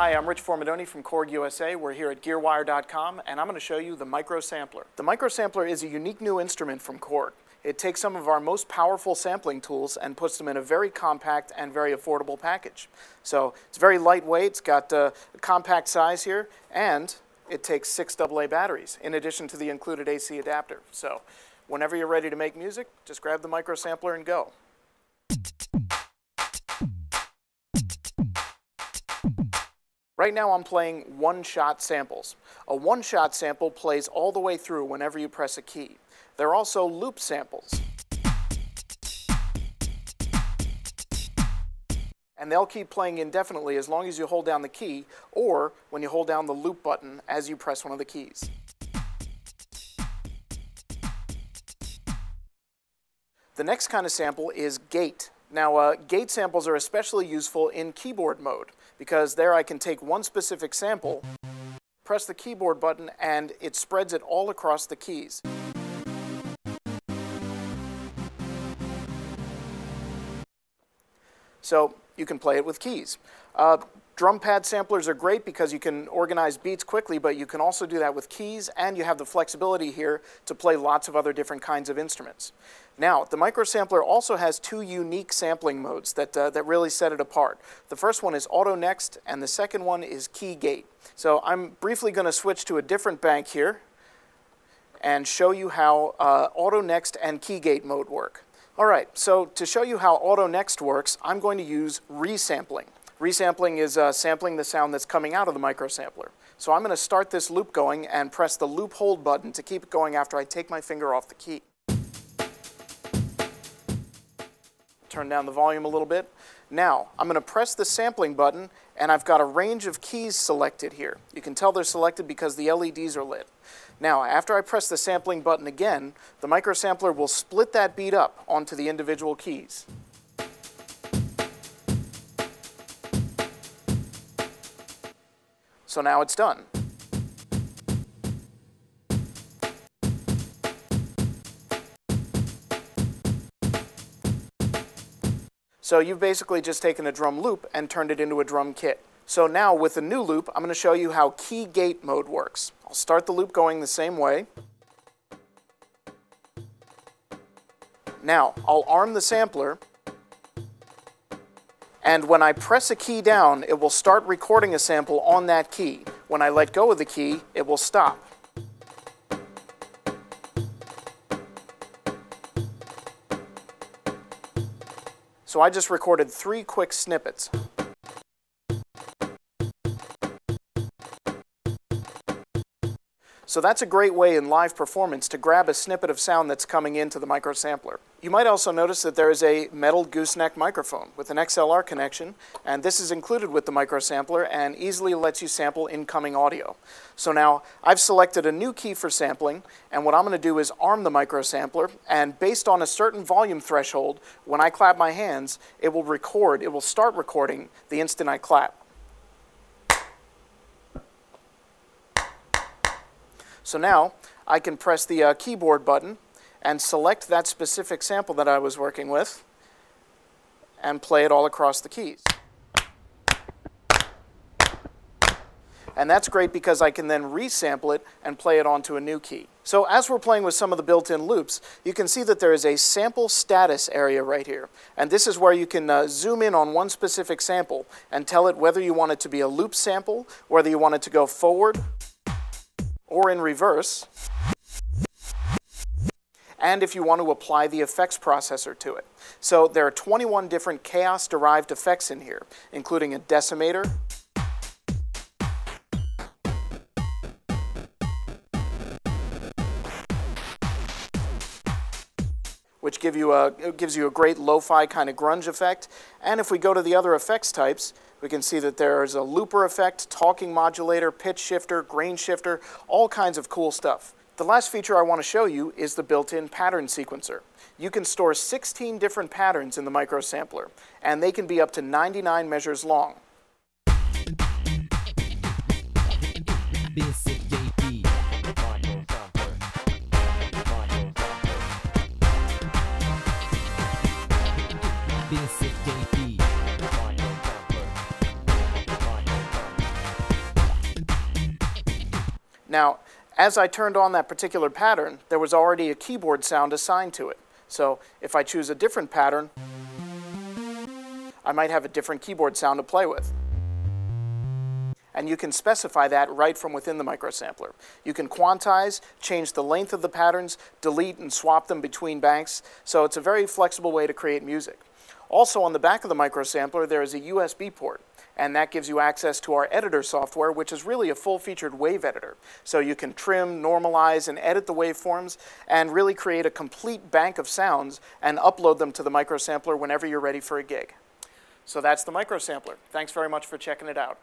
Hi, I'm Rich Formidoni from Korg USA. We're here at GearWire.com, and I'm going to show you the microsampler. The microsampler is a unique new instrument from Korg. It takes some of our most powerful sampling tools and puts them in a very compact and very affordable package. So it's very lightweight, it's got uh, a compact size here, and it takes six AA batteries in addition to the included AC adapter. So whenever you're ready to make music, just grab the microsampler and go. Right now I'm playing one-shot samples. A one-shot sample plays all the way through whenever you press a key. There are also loop samples. And they'll keep playing indefinitely as long as you hold down the key or when you hold down the loop button as you press one of the keys. The next kind of sample is gate. Now, uh, gate samples are especially useful in keyboard mode because there I can take one specific sample, press the keyboard button, and it spreads it all across the keys. So you can play it with keys. Uh, Drum pad samplers are great because you can organize beats quickly, but you can also do that with keys, and you have the flexibility here to play lots of other different kinds of instruments. Now, the microsampler also has two unique sampling modes that, uh, that really set it apart. The first one is Auto Next, and the second one is Key Gate. So I'm briefly going to switch to a different bank here and show you how uh, Auto Next and Key Gate mode work. All right, so to show you how Auto Next works, I'm going to use resampling. Resampling is uh, sampling the sound that's coming out of the microsampler. So I'm going to start this loop going and press the loop hold button to keep it going after I take my finger off the key. Turn down the volume a little bit. Now, I'm going to press the sampling button, and I've got a range of keys selected here. You can tell they're selected because the LEDs are lit. Now, after I press the sampling button again, the microsampler will split that beat up onto the individual keys. So now it's done. So you've basically just taken a drum loop and turned it into a drum kit. So now with the new loop, I'm going to show you how key gate mode works. I'll start the loop going the same way. Now, I'll arm the sampler and when I press a key down, it will start recording a sample on that key. When I let go of the key, it will stop. So I just recorded three quick snippets. So that's a great way in live performance to grab a snippet of sound that's coming into the microsampler. You might also notice that there is a metal gooseneck microphone with an XLR connection, and this is included with the microsampler and easily lets you sample incoming audio. So now I've selected a new key for sampling, and what I'm going to do is arm the microsampler, and based on a certain volume threshold, when I clap my hands, it will record, it will start recording the instant I clap. So now I can press the uh, keyboard button and select that specific sample that I was working with and play it all across the keys. And that's great because I can then resample it and play it onto a new key. So as we're playing with some of the built-in loops, you can see that there is a sample status area right here. And this is where you can uh, zoom in on one specific sample and tell it whether you want it to be a loop sample, whether you want it to go forward or in reverse, and if you want to apply the effects processor to it. So there are 21 different Kaoss-derived effects in here, including a decimator, which give you a, gives you a great lo-fi kind of grunge effect. And if we go to the other effects types, we can see that there's a looper effect, talking modulator, pitch shifter, grain shifter, all kinds of cool stuff. The last feature I want to show you is the built-in pattern sequencer. You can store 16 different patterns in the microsampler, and they can be up to 99 measures long. Now, as I turned on that particular pattern, there was already a keyboard sound assigned to it. So if I choose a different pattern, I might have a different keyboard sound to play with. And you can specify that right from within the microsampler. You can quantize, change the length of the patterns, delete and swap them between banks. So it's a very flexible way to create music. Also on the back of the microsampler, there is a USB port and that gives you access to our editor software, which is really a full-featured wave editor. So you can trim, normalize, and edit the waveforms, and really create a complete bank of sounds and upload them to the microsampler whenever you're ready for a gig. So that's the microsampler. Thanks very much for checking it out.